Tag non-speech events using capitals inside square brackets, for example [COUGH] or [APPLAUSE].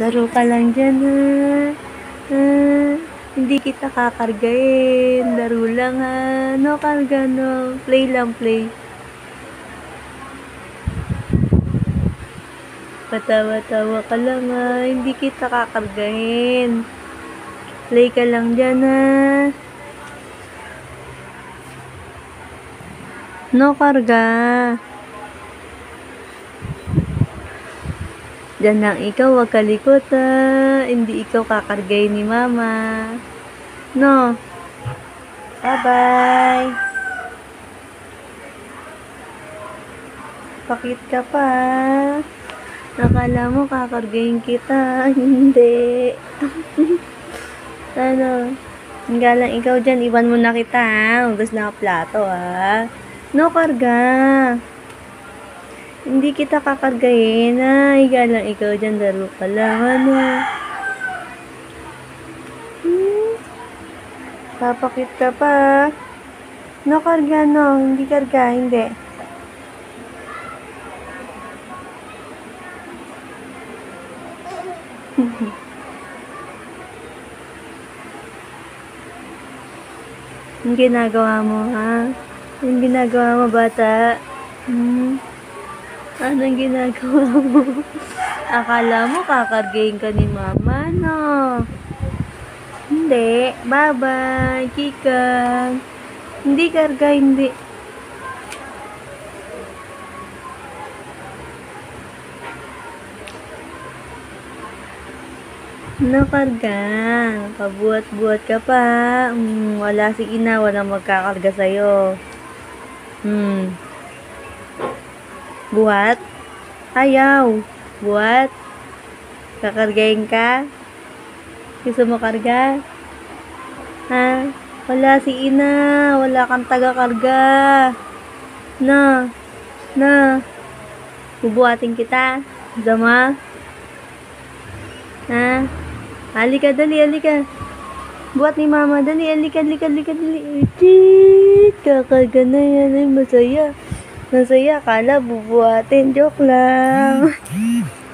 Laro ka lang dyan, ha? Ah, hindi kita kakargain. Laro lang, ha? No karga, no. Play lang, play. Patawa-tawa ka lang, ha? Hindi kita kakargain. Play ka lang dyan, ha? No karga. Diyan lang ikaw, wag kalikot. Hindi ikaw kakargay ni mama. No. Bye-bye. Pakit ka pa. Nakala mo kakargayin kita. [LAUGHS] Hindi. [LAUGHS] ano? Hangga lang ikaw dyan. Iwan mo na kita ha. Hugas na plato ha. No karga. Hindi kita kakargayin. Ay, higa lang ikaw dyan. Laro ka lang. Ano? Hmm? Papakit ka pa. No karga, no. Hindi karga. Hindi. [LAUGHS] Ang ginagawa mo, ha? Ang ginagawa mo, bata? Hmm? Anong ginagawa mo? Akala mo kakargayin ka ni mama, no? Hindi. Bye-bye, Kikang. Hindi karga, hindi. No karga. Pabuhat-buhat ka pa. Hmm, wala si ina, walang magkakarga sa'yo. Hmm. Buhat? Ayaw. Buhat? Kakargayin ka? Gusto mo karga? Ha? Wala si ina. Wala kang taga-karga. Na. Na. Bubuhatin kita. Zama. Ha? Halika, dali, halika. Buhat ni mama, dali, halika, halika, halika, dali. Tit, kakarga na yan. Ay, masaya. Masaya, kala bubuhatin. Joke lang. [LAUGHS]